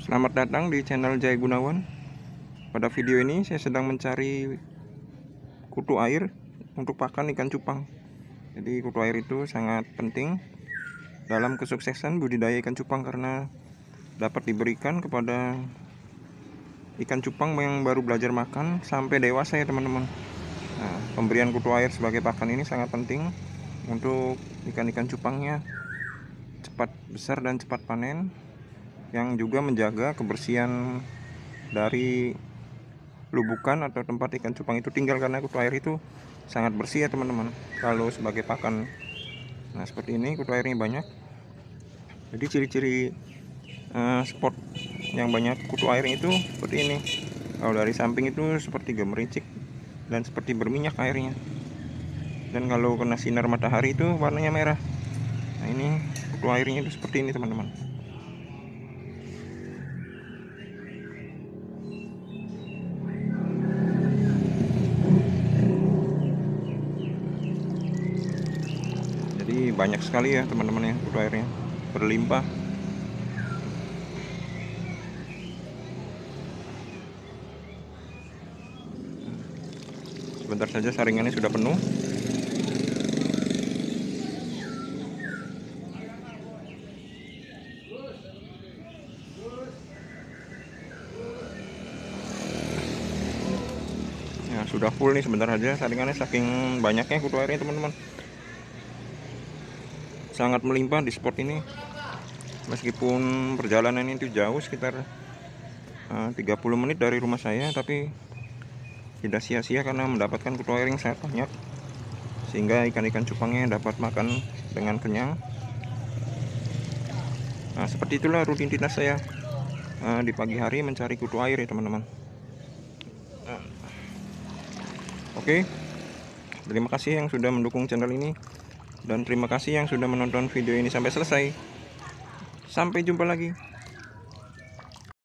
Selamat datang di channel Jaya Gunawan. Pada video ini saya sedang mencari kutu air untuk pakan ikan cupang. Jadi kutu air itu sangat penting dalam kesuksesan budidaya ikan cupang karena dapat diberikan kepada ikan cupang yang baru belajar makan sampai dewasa ya teman-teman. Nah, pemberian kutu air sebagai pakan ini sangat penting untuk ikan-ikan cupangnya cepat besar dan cepat panen yang juga menjaga kebersihan dari lubukan atau tempat ikan cupang itu. Tinggal karena kutu air itu sangat bersih ya teman-teman kalau sebagai pakan. Nah seperti ini kutu airnya banyak. Jadi ciri-ciri uh, spot yang banyak kutu airnya itu seperti ini. Kalau dari samping itu seperti gemericik dan seperti berminyak airnya. Dan kalau kena sinar matahari itu warnanya merah. Nah ini kutu airnya itu seperti ini teman-teman banyak sekali ya teman-teman ya kutu airnya berlimpah. Sebentar saja saringannya sudah penuh. Ya sudah full nih sebentar saja saringannya saking banyaknya kutu airnya teman-teman sangat melimpah di spot ini meskipun perjalanan itu jauh sekitar uh, eh, 30 menit dari rumah saya tapi tidak sia-sia karena mendapatkan kutu air yang sangat banyak sehingga ikan-ikan cupangnya dapat makan dengan kenyang nah seperti itulah rutinitas saya uh, di pagi hari mencari kutu air ya teman-teman uh. oke okay. terima kasih yang sudah mendukung channel ini dan terima kasih yang sudah menonton video ini sampai selesai. Sampai jumpa lagi.